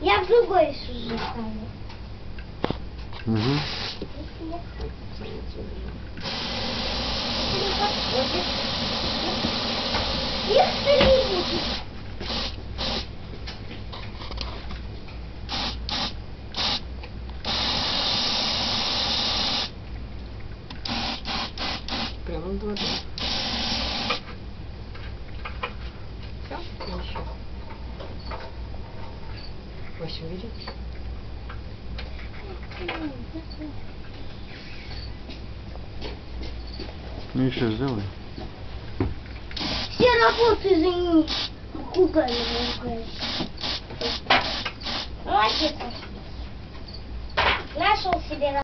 Я в другой уже ставлю. Угу. Их три. Прямо над водой. Все, еще. Вася, убери. Ну еще сделай. Все работы за ним. Ругали, ругали. Молодец. Нашел себе